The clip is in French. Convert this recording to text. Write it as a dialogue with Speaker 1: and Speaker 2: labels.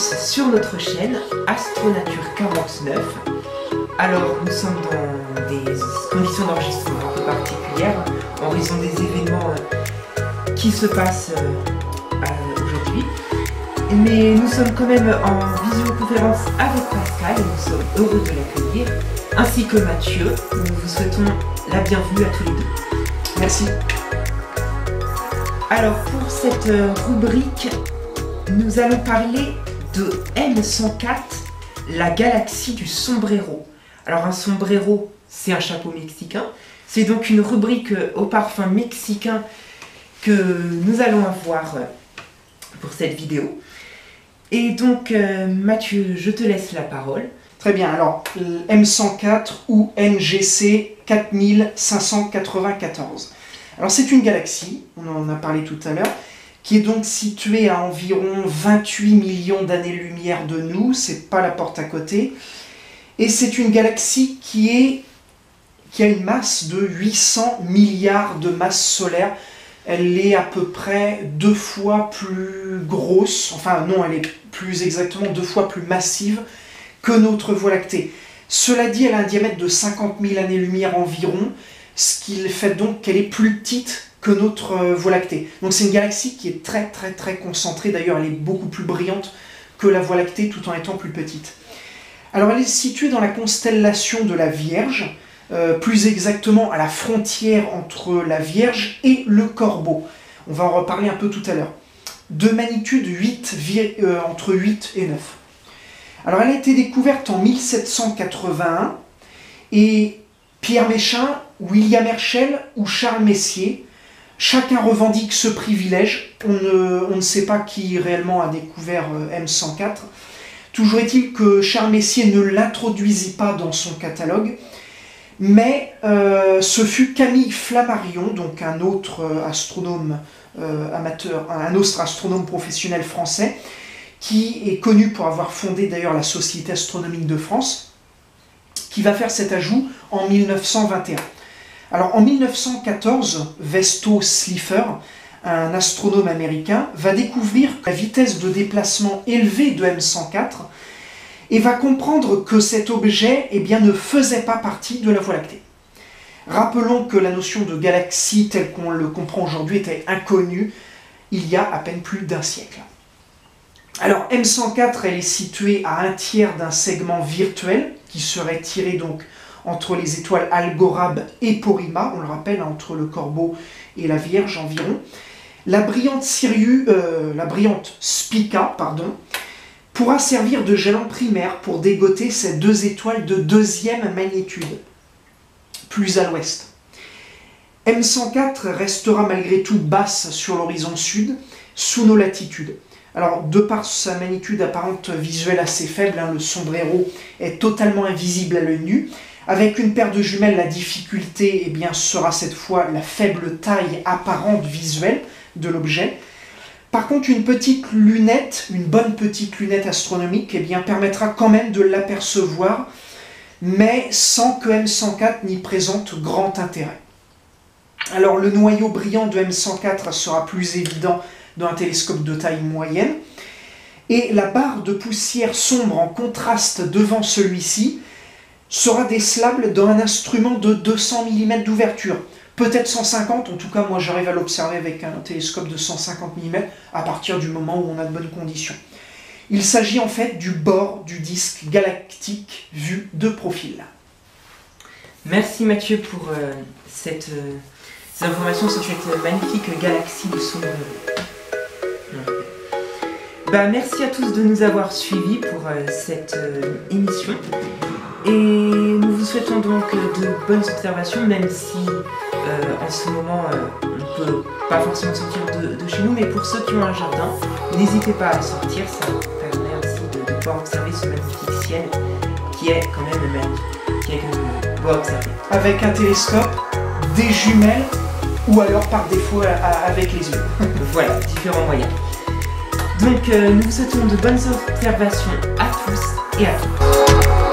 Speaker 1: sur notre chaîne Astronature 49. Alors nous sommes dans des conditions d'enregistrement un peu particulières en raison des événements euh, qui se passent euh, aujourd'hui. Mais nous sommes quand même en visioconférence avec Pascal et nous sommes heureux de l'accueillir, ainsi que Mathieu. Nous vous souhaitons la bienvenue à tous les deux.
Speaker 2: Merci.
Speaker 1: Alors pour cette euh, rubrique, nous allons parler de M104, la galaxie du sombrero. Alors un sombrero, c'est un chapeau mexicain. C'est donc une rubrique euh, au parfum mexicain que nous allons avoir euh, pour cette vidéo. Et donc, euh, Mathieu, je te laisse la parole.
Speaker 2: Très bien, alors M104 ou NGC 4594. Alors c'est une galaxie, on en a parlé tout à l'heure, qui est donc située à environ 28 millions d'années-lumière de nous, c'est pas la porte à côté, et c'est une galaxie qui, est, qui a une masse de 800 milliards de masses solaires, elle est à peu près deux fois plus grosse, enfin non, elle est plus exactement deux fois plus massive que notre Voie lactée. Cela dit, elle a un diamètre de 50 000 années-lumière environ, ce qui fait donc qu'elle est plus petite que notre euh, Voie lactée. Donc c'est une galaxie qui est très très très concentrée, d'ailleurs elle est beaucoup plus brillante que la Voie lactée tout en étant plus petite. Alors elle est située dans la constellation de la Vierge, euh, plus exactement à la frontière entre la Vierge et le Corbeau. On va en reparler un peu tout à l'heure. De magnitude 8, euh, entre 8 et 9. Alors elle a été découverte en 1781 et Pierre Méchain, William Herschel ou Charles Messier, chacun revendique ce privilège. On ne, sait pas qui réellement a découvert euh, M104. Toujours est-il que Charles Messier ne l'introduisit pas dans son catalogue mais euh, ce fut Camille Flammarion, donc un autre euh, astronome amateur, un autre astronome professionnel français, qui est connu pour avoir fondé d'ailleurs la Société astronomique de France, qui va faire cet ajout en 1921. Alors en 1914, Vesto Slipher, un astronome américain, va découvrir la vitesse de déplacement élevée de M104 et va comprendre que cet objet eh bien, ne faisait pas partie de la Voie lactée. Rappelons que la notion de galaxie telle qu'on le comprend aujourd'hui était inconnue il y a à peine plus d'un siècle. Alors M104, elle est située à un tiers d'un segment virtuel qui serait tiré donc entre les étoiles Algorab et Porima, on le rappelle, entre le Corbeau et la Vierge environ. La brillante, Sirius, euh, la brillante Spica pardon, pourra servir de jalon primaire pour dégoter ces deux étoiles de deuxième magnitude, plus à l'ouest. M104 restera malgré tout basse sur l'horizon sud, sous nos latitudes. Alors, de par sa magnitude apparente visuelle assez faible, hein, le sombrero est totalement invisible à l'œil nu. Avec une paire de jumelles, la difficulté eh bien, sera cette fois la faible taille apparente visuelle de l'objet. Par contre, une petite lunette, une bonne petite lunette astronomique, eh bien, permettra quand même de l'apercevoir, mais sans que M104 n'y présente grand intérêt. Alors, le noyau brillant de M104 sera plus évident dans un télescope de taille moyenne, et la barre de poussière sombre en contraste devant celui-ci sera décelable dans un instrument de 200 mm d'ouverture peut-être 150, en tout cas moi j'arrive à l'observer avec un télescope de 150 mm à partir du moment où on a de bonnes conditions. Il s'agit en fait du bord du disque galactique vu de profil.
Speaker 1: Merci Mathieu pour euh, cette, euh, ces informations sur cette magnifique galaxie de son bah, merci à tous de nous avoir suivis pour euh, cette émission. Et nous vous souhaitons donc de bonnes observations, même si euh, en ce moment euh, on ne peut pas forcément sortir de, chez nous, mais pour ceux qui ont un jardin, n'hésitez pas à sortir, ça permet ainsi de, pouvoir observer ce magnifique ciel qui est quand même magnifique, qui est quand même beau à observer.
Speaker 2: Avec un télescope, des jumelles, ou alors par défaut avec les yeux.
Speaker 1: voilà, différents moyens. Donc euh, nous vous souhaitons de bonnes observations à tous et à toutes.